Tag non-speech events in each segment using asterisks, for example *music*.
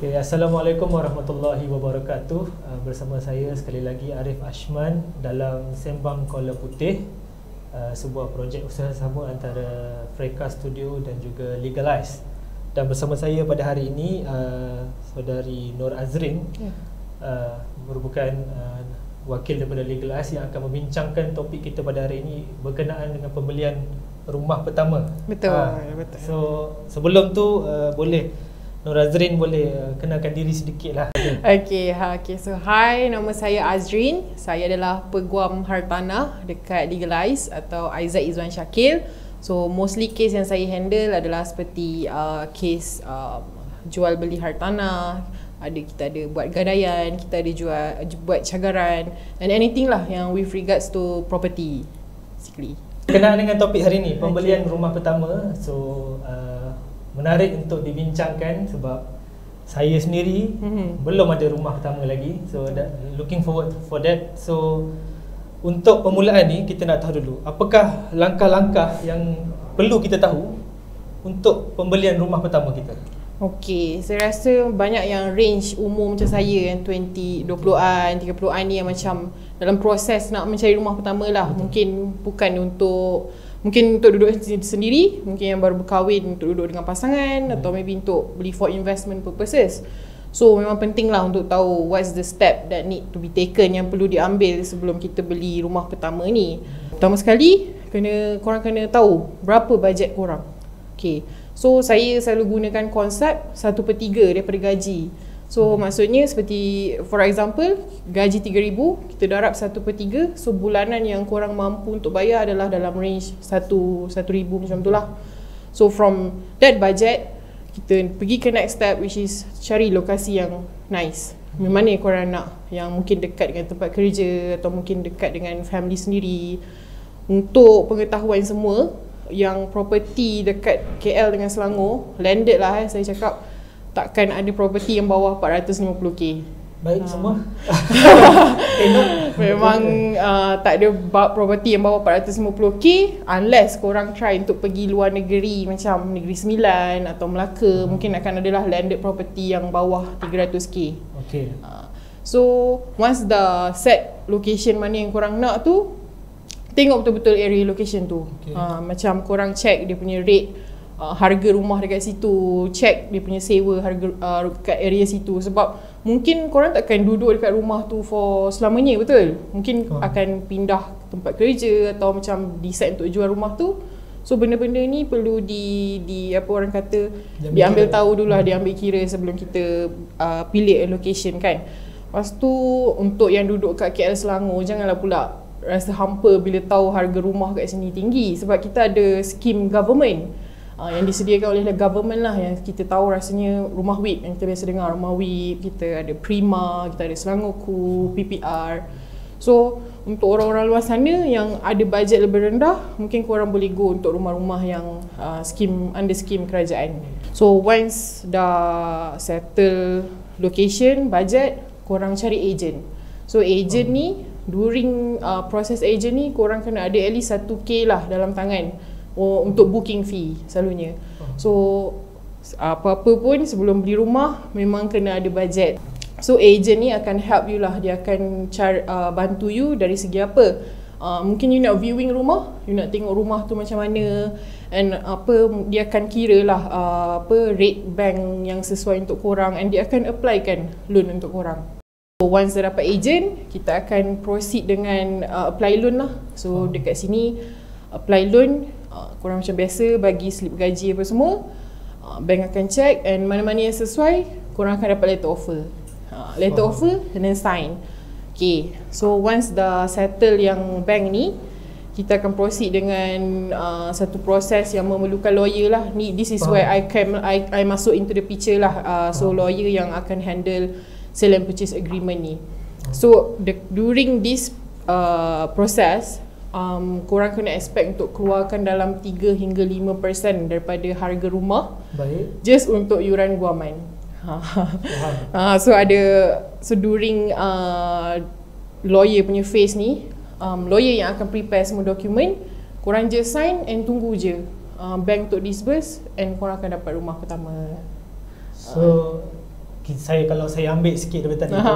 Okay, Assalamualaikum warahmatullahi wabarakatuh. Uh, Bersama saya sekali lagi Arif Ashman Dalam Sembang Kola Putih. Uh, Sebuah projek usaha sama antara Freka Studio dan juga Legalize Dan bersama saya pada hari ini uh, Saudari Nur Azrin yeah. uh, Merupakan uh, wakil daripada Legalize Yang akan membincangkan topik kita pada hari ini Berkenaan dengan pembelian rumah pertama Betul, uh, betul. So sebelum tu uh, boleh Nur Azrin boleh uh, kenalkan diri sedikit lah Okay, ha, okay. so hi nama saya Azrin Saya adalah peguam hartanah dekat Legalize atau Aizat Izwan Syakir So mostly case yang saya handle adalah seperti uh, case uh, jual beli hartanah ada kita ada buat gadaian, kita ada jual buat cagaran and anything lah yang with regards to property basically. Kenal dengan topik hari ni, pembelian okay. rumah pertama. So uh, menarik untuk dibincangkan sebab saya sendiri mm-hmm. belum ada rumah pertama lagi so that, looking forward for that so untuk permulaan ni kita nak tahu dulu apakah langkah-langkah yang perlu kita tahu untuk pembelian rumah pertama kita Okey, saya rasa banyak yang range umur macam saya yang 20, 20-an, 30-an ni yang macam dalam proses nak mencari rumah pertama lah. Betul. Mungkin bukan untuk Mungkin untuk duduk sendiri, mungkin yang baru berkahwin untuk duduk dengan pasangan hmm. atau maybe untuk beli for investment purposes. So memang penting lah untuk tahu what's the step that need to be taken yang perlu diambil sebelum kita beli rumah pertama ni. Pertama sekali, kena korang kena tahu berapa bajet korang. Okay. So saya selalu gunakan konsep 1 per 3 daripada gaji. So hmm. maksudnya seperti for example gaji 3000 kita darab 1 per 3 so bulanan yang korang mampu untuk bayar adalah dalam range 1 1000 macam tu lah. So from that budget kita pergi ke next step which is cari lokasi yang nice. Memang mana yang korang nak yang mungkin dekat dengan tempat kerja atau mungkin dekat dengan family sendiri. Untuk pengetahuan semua yang property dekat KL dengan Selangor landed lah eh saya cakap takkan ada property yang bawah 450k. Baik ha. semua. *laughs* Memang uh, tak ada property yang bawah 450k unless korang try untuk pergi luar negeri macam Negeri Sembilan atau Melaka hmm. mungkin akan adalah landed property yang bawah 300k. Okay. Uh, so once the set location mana yang korang nak tu tengok betul-betul area location tu. Okay. Uh, macam korang check dia punya rate uh, harga rumah dekat situ, check dia punya sewa harga uh, kat area situ sebab mungkin korang takkan duduk dekat rumah tu for selamanya betul. Mungkin oh. akan pindah tempat kerja atau macam decide untuk jual rumah tu. So benda-benda ni perlu di di apa orang kata diambil diambil kira. tahu dulu lah, diambil kira sebelum kita uh, pilih location kan. Lepas tu untuk yang duduk kat KL Selangor janganlah pula rasa hampa bila tahu harga rumah kat sini tinggi sebab kita ada skim government uh, yang disediakan oleh government lah yang kita tahu rasanya rumah WIP yang kita biasa dengar rumah WIP kita ada Prima kita ada Selangorku PPR so untuk orang-orang luar sana yang ada bajet lebih rendah mungkin korang boleh go untuk rumah-rumah yang uh, skim under skim kerajaan. So once dah settle location budget korang cari agent. So agent ni during uh, proses agent ni korang kena ada at least 1k lah dalam tangan oh, untuk booking fee selalunya. So apa-apa pun sebelum beli rumah memang kena ada budget. So agent ni akan help you lah dia akan cari, uh, bantu you dari segi apa. Uh, mungkin you nak viewing rumah, you nak tengok rumah tu macam mana and apa dia akan kira lah uh, apa rate bank yang sesuai untuk korang and dia akan apply kan loan untuk korang. So once dah dapat agent, kita akan proceed dengan uh, apply loan lah. So dekat sini apply loan uh, korang macam biasa bagi slip gaji apa semua uh, bank akan check and mana-mana yang sesuai korang akan dapat letter offer uh, letter oh. offer and then sign okay so once dah settle yang bank ni kita akan proceed dengan uh, satu proses yang memerlukan lawyer lah ni this is oh. where I can I, I masuk into the picture lah uh, so oh. lawyer yang akan handle sale and purchase agreement ni so the, during this uh, process um, korang kena expect untuk keluarkan dalam 3 hingga 5% daripada harga rumah Baik. just untuk yuran guaman. uh, *laughs* so ada so during uh, lawyer punya phase ni um, lawyer yang akan prepare semua dokumen korang je sign and tunggu je uh, bank untuk disburse and korang akan dapat rumah pertama so saya kalau saya ambil sikit daripada tadi tu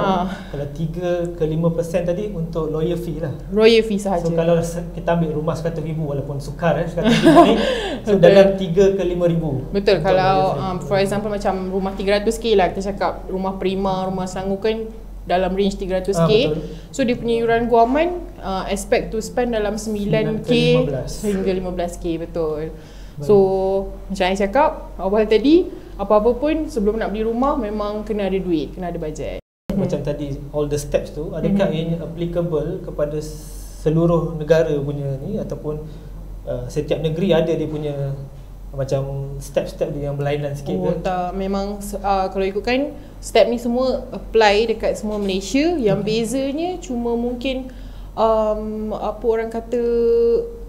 kalau 3 ke 5% tadi untuk lawyer fee lah. Lawyer fee sahaja. So kalau kita ambil rumah 100 ribu walaupun sukar eh 100 ribu ni so dalam 3 ke 5 ribu betul. kalau um, for example macam rumah 300k lah kita cakap rumah prima rumah Selangor kan dalam range 300k ah, so dia punya yuran guaman uh, expect to spend dalam 9k hingga 15k betul. So macam saya cakap awal tadi apa-apa pun sebelum nak beli rumah memang kena ada duit, kena ada bajet. Macam hmm. tadi all the steps tu adakah hmm. ini applicable kepada seluruh negara punya ni ataupun uh, setiap negeri ada dia punya macam step-step dia yang berlainan sikit oh, ke? tak, memang uh, kalau ikutkan step ni semua apply dekat semua Malaysia yang hmm. bezanya cuma mungkin um, apa orang kata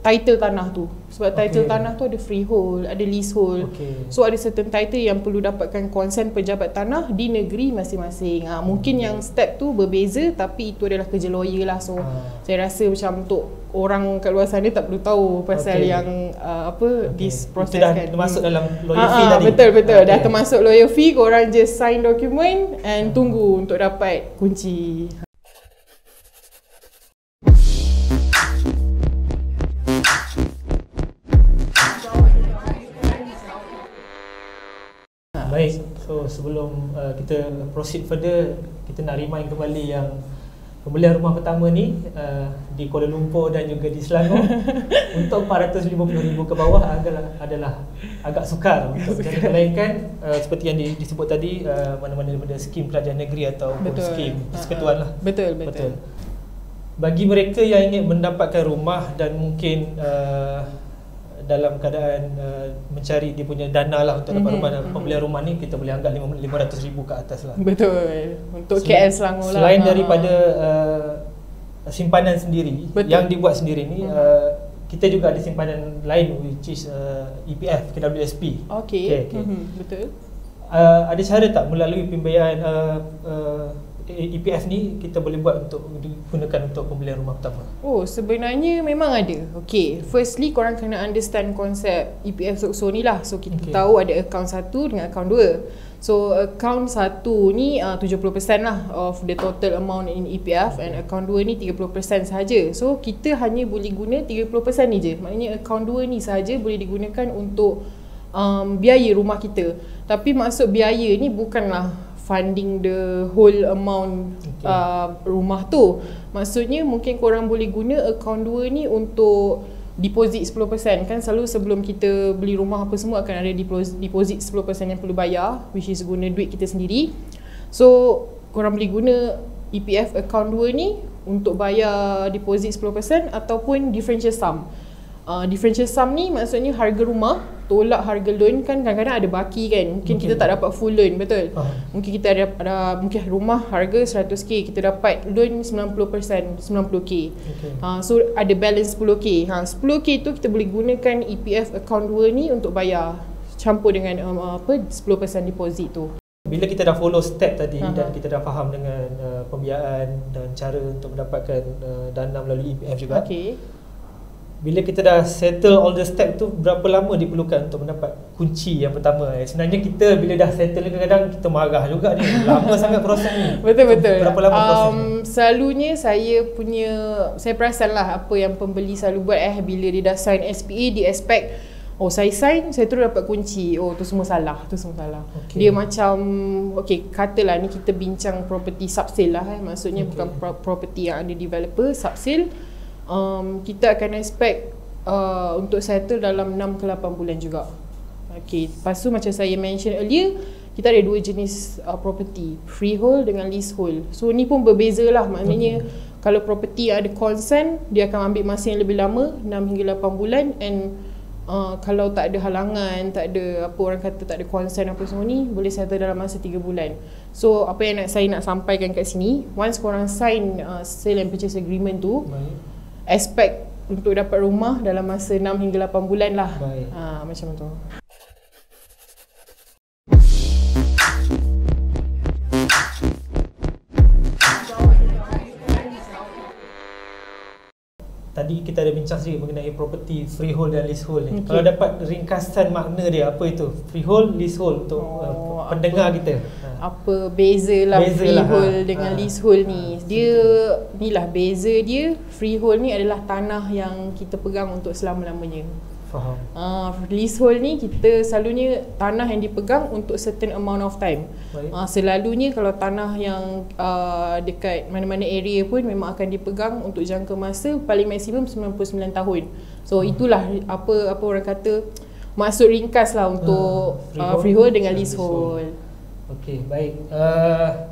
title tanah tu sebab title okay. tanah tu ada freehold ada leasehold okay. so ada certain title yang perlu dapatkan consent pejabat tanah di negeri masing-masing ha, mungkin okay. yang step tu berbeza tapi itu adalah kerja lawyer lah so ha. saya rasa macam untuk orang kat luar sana tak perlu tahu pasal okay. yang uh, apa okay. this process itu dah kan termasuk dalam lawyer fee ha, tadi betul betul okay. dah termasuk lawyer fee korang just sign document and hmm. tunggu untuk dapat kunci Baik, so sebelum uh, kita proceed further Kita nak remind kembali yang Pembelian rumah pertama ni uh, Di Kuala Lumpur dan juga di Selangor *laughs* Untuk RM450,000 ke bawah adalah, adalah agak sukar Untuk jadi melainkan uh, Seperti yang di, disebut tadi uh, Mana-mana daripada skim pelajar negeri atau skim persekutuan lah. Betul, betul, betul. Bagi mereka yang ingin mendapatkan rumah Dan mungkin uh, dalam keadaan uh, mencari dia punya dana lah untuk dapat mm-hmm. rumah mm-hmm. pembelian rumah ni kita boleh anggap RM500,000 ke atas lah. Betul. Untuk KL Selangor lah. Selain daripada uh, simpanan sendiri Betul. yang dibuat sendiri ni mm-hmm. uh, kita juga ada simpanan lain which is uh, EPF KWSP. Okey. Okay, okay. Mm-hmm. Betul. Uh, ada cara tak melalui pembiayaan uh, uh, EPF ni kita boleh buat untuk digunakan untuk pembelian rumah pertama? Oh, sebenarnya memang ada. Okay, firstly korang kena understand konsep EPF Sokso ni lah. So, kita okay. tahu ada account satu dengan account dua. So, account satu ni uh, 70% lah of the total amount in EPF and account dua ni 30% sahaja. So, kita hanya boleh guna 30% ni je. Maknanya account dua ni sahaja boleh digunakan untuk um, biaya rumah kita. Tapi maksud biaya ni bukanlah funding the whole amount okay. uh, rumah tu. Maksudnya mungkin korang boleh guna account 2 ni untuk deposit 10% kan selalu sebelum kita beli rumah apa semua akan ada deposit 10% yang perlu bayar which is guna duit kita sendiri. So korang boleh guna EPF account 2 ni untuk bayar deposit 10% ataupun differential sum. Uh, differential sum ni maksudnya harga rumah tolak harga loan kan kadang-kadang ada baki kan mungkin okay. kita tak dapat full loan betul uh. mungkin kita ada, ada mungkin rumah harga 100k kita dapat loan 90% 90k okay. uh, so ada balance 10k ha 10k tu kita boleh gunakan EPF account 2 ni untuk bayar campur dengan um, apa 10% deposit tu bila kita dah follow step tadi uh-huh. dan kita dah faham dengan uh, pembiayaan dan cara untuk mendapatkan uh, dana melalui EPF juga okay bila kita dah settle all the step tu berapa lama diperlukan untuk mendapat kunci yang pertama eh? sebenarnya kita bila dah settle kadang-kadang kita marah juga ni *laughs* lama sangat proses ni betul betul berapa lama proses um, selalunya saya punya saya perasan lah apa yang pembeli selalu buat eh bila dia dah sign SPA di expect Oh saya sign, saya terus dapat kunci Oh tu semua salah, tu semua salah okay. Dia macam, okay katalah ni kita bincang property subsale lah eh. Maksudnya okay. bukan pro- property yang ada developer, subsale um, kita akan expect uh, untuk settle dalam 6 ke 8 bulan juga. Okay, lepas tu macam saya mention earlier, kita ada dua jenis uh, property, freehold dengan leasehold. So ni pun berbeza lah, maknanya okay. kalau property ada consent, dia akan ambil masa yang lebih lama, 6 hingga 8 bulan and Uh, kalau tak ada halangan, tak ada apa orang kata tak ada consent apa semua ni boleh settle dalam masa 3 bulan. So apa yang nak saya nak sampaikan kat sini, once korang sign uh, sale and purchase agreement tu, Baik expect untuk dapat rumah dalam masa 6 hingga 8 bulan lah. Ha, macam tu. Tadi kita ada bincang sedikit mengenai property freehold dan leasehold ni. Okay. Kalau dapat ringkasan makna dia apa itu? Freehold, leasehold untuk oh, uh, pendengar apa? kita. Ha. apa beza lah Beza lah, freehold ha. dengan Ha. leasehold ni dia ni lah beza dia freehold ni adalah tanah yang kita pegang untuk selama-lamanya Faham. uh, leasehold ni kita selalunya tanah yang dipegang untuk certain amount of time Baik. uh, selalunya kalau tanah yang uh, dekat mana-mana area pun memang akan dipegang untuk jangka masa paling maksimum 99 tahun so Hmm. itulah apa apa orang kata maksud ringkas lah untuk Ah, uh, freehold dengan leasehold Okey, baik. Uh,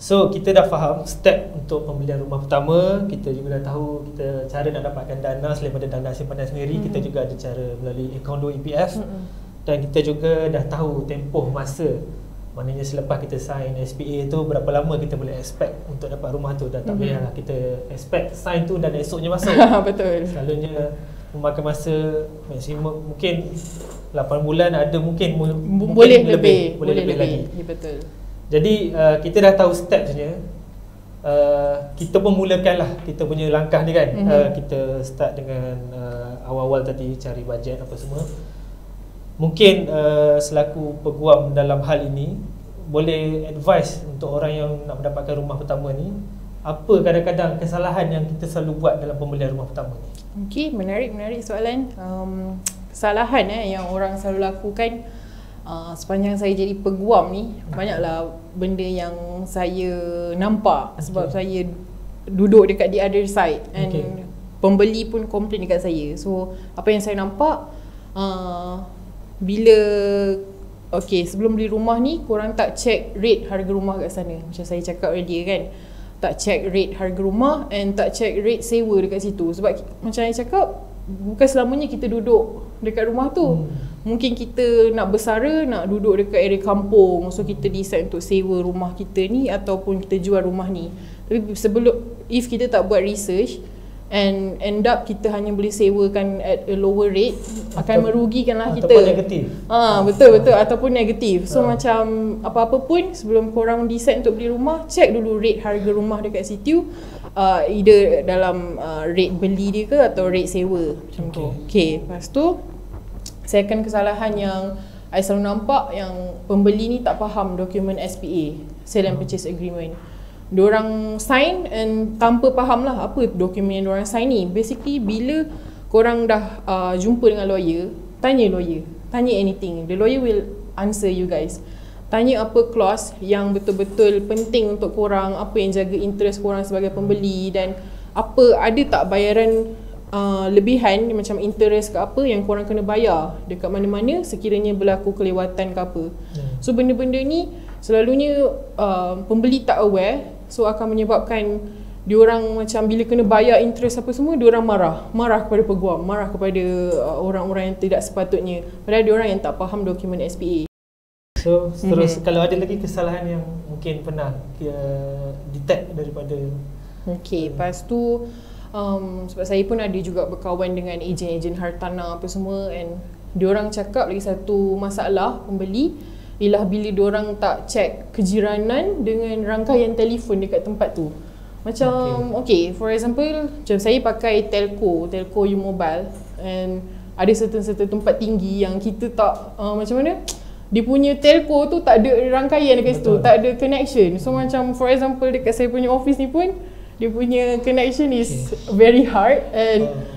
so kita dah faham step untuk pembelian rumah pertama, kita juga dah tahu kita cara nak dapatkan dana selain daripada dana simpanan sendiri, Mhm. kita juga ada cara melalui akaun EPF Mm-mm. dan kita juga dah tahu tempoh masa Maknanya selepas kita sign SPA tu berapa lama kita boleh expect untuk dapat rumah tu dan tak Mhm. payahlah kita expect sign tu dan esoknya masuk. *laughs* betul Selalunya memakan masa maksimum mungkin 8 bulan ada mungkin mu- mungkin boleh lebih, boleh, lebih, lagi. Ya betul. Jadi uh, kita dah tahu stepsnya uh, kita pun mulakan lah kita punya langkah ni kan Mhm. uh, kita start dengan uh, awal-awal tadi cari bajet apa semua mungkin uh, selaku peguam dalam hal ini boleh advice untuk orang yang nak mendapatkan rumah pertama ni apa kadang-kadang kesalahan yang kita selalu buat dalam pembelian rumah pertama ni Okey, menarik menarik soalan. Um, kesalahan eh yang orang selalu lakukan uh, sepanjang saya jadi peguam ni banyaklah benda yang saya nampak sebab Okey. saya duduk dekat the other side and Okey. pembeli pun komplain dekat saya. So apa yang saya nampak uh, bila Okay, sebelum beli rumah ni korang tak check rate harga rumah kat sana Macam saya cakap earlier kan Tak check rate harga rumah and tak check rate sewa dekat situ. Sebab macam saya cakap Bukan selamanya kita duduk dekat rumah tu. Hmm. Mungkin kita nak bersara, nak duduk dekat area kampung. So kita decide untuk sewa rumah kita ni Ataupun kita jual rumah ni. Tapi sebelum, if kita tak buat research And end up kita hanya boleh sewakan at a lower rate Akan Atau- merugikan lah kita ataupun negatif Ah betul betul ataupun negatif. So Ha. macam apa-apa pun sebelum korang decide untuk beli rumah, check dulu rate harga rumah dekat situ. Uh, either dalam uh, rate beli dia ke atau rate sewa macam tu. Okay, lepas tu second kesalahan yang I selalu nampak yang pembeli ni tak faham dokumen SPA, Sale and Purchase Agreement. Diorang sign and tanpa faham lah apa dokumen yang diorang sign ni. Basically bila korang dah uh, jumpa dengan lawyer, tanya lawyer. Tanya anything. The lawyer will answer you guys. Tanya apa clause yang betul-betul penting untuk korang, apa yang jaga interest korang sebagai pembeli dan apa ada tak bayaran uh, lebihan macam interest ke apa yang korang kena bayar dekat mana-mana sekiranya berlaku kelewatan ke apa. Hmm. So benda-benda ni selalunya uh, pembeli tak aware so akan menyebabkan diorang macam bila kena bayar interest apa semua diorang marah. Marah kepada peguam marah kepada uh, orang-orang yang tidak sepatutnya. Padahal diorang yang tak faham dokumen SPA So terus Mhm. kalau ada lagi kesalahan yang mungkin pernah uh, detect daripada Okay, lepas tu um, sebab saya pun ada juga berkawan dengan ejen-ejen hartanah apa semua and diorang cakap lagi satu masalah pembeli ialah bila diorang tak check kejiranan dengan rangkaian telefon dekat tempat tu. Macam okay. okay, for example macam saya pakai telco, telco U Mobile and ada certain-certain tempat tinggi yang kita tak uh, macam mana dia punya telco tu tak ada rangkaian dekat situ, tak ada connection. So macam for example dekat saya punya office ni pun dia punya connection is very hard and Oh, okay.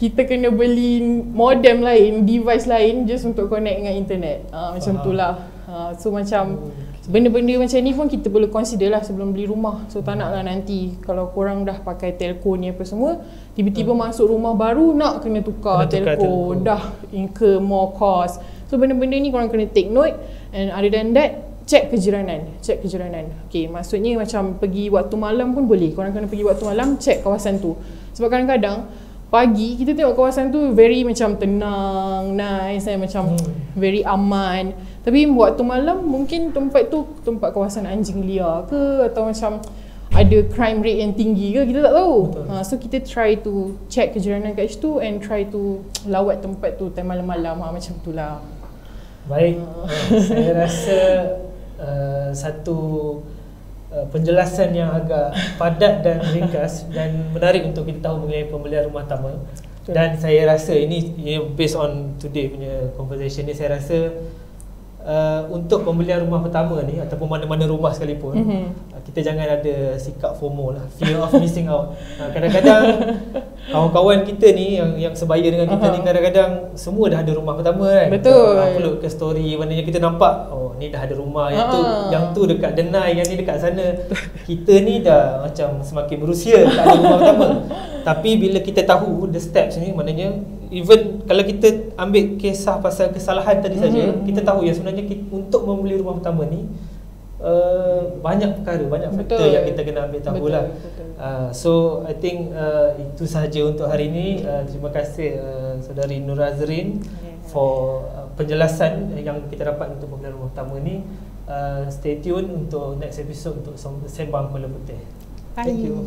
kita kena beli modem lain, device lain just untuk connect dengan internet. Uh, macam Faham. tu lah. Uh, so macam Oh, benda-benda macam ni pun kita perlu consider lah sebelum beli rumah. So tak nak lah nanti kalau korang dah pakai telco ni apa semua, tiba-tiba masuk rumah baru nak kena tukar, Hmm. Kena tukar telco, telco. dah incur more cost. So benda-benda ni korang kena take note and other than that check kejiranan, check kejiranan. Okay, maksudnya macam pergi waktu malam pun boleh. Korang kena pergi waktu malam check kawasan tu. Sebab kadang-kadang pagi kita tengok kawasan tu very macam tenang, nice and macam Hmm. very aman. Tapi waktu malam mungkin tempat tu tempat kawasan anjing liar ke atau macam ada crime rate yang tinggi ke kita tak tahu. Betul. Ha, so kita try to check kejiranan kat situ and try to lawat tempat tu time malam-malam ha, macam tu lah. Baik, uh, *laughs* saya rasa uh, satu uh, penjelasan yang agak padat dan ringkas dan menarik untuk kita tahu mengenai pembelian rumah tama. Dan saya rasa ini, ini based on today punya conversation ni saya rasa uh, untuk pembelian rumah pertama ni ataupun mana-mana rumah sekalipun mm-hmm. uh, kita jangan ada sikap FOMO lah fear of missing out uh, kadang-kadang *laughs* kawan-kawan kita ni yang yang sebaya dengan kita uh-huh. ni kadang-kadang semua dah ada rumah pertama kan betul uh, upload ke story maknanya kita nampak oh ni dah ada rumah yang uh-huh. tu yang tu dekat Denai yang ni dekat sana kita ni dah macam semakin berusia tak ada rumah pertama *laughs* tapi bila kita tahu the steps ni maknanya even kalau kita ambil kisah pasal kesalahan tadi mm-hmm. saja kita tahu yang sebenarnya kita, untuk membeli rumah pertama ni uh, banyak perkara banyak faktor yang kita kena ambil tahu lah. uh, so i think uh, itu sahaja untuk hari ini uh, terima kasih uh, saudari Nur Azrin for uh, penjelasan yang kita dapat untuk pembelian rumah pertama ni. Uh, stay tune untuk next episode untuk sembang Kuala Putih. Thank you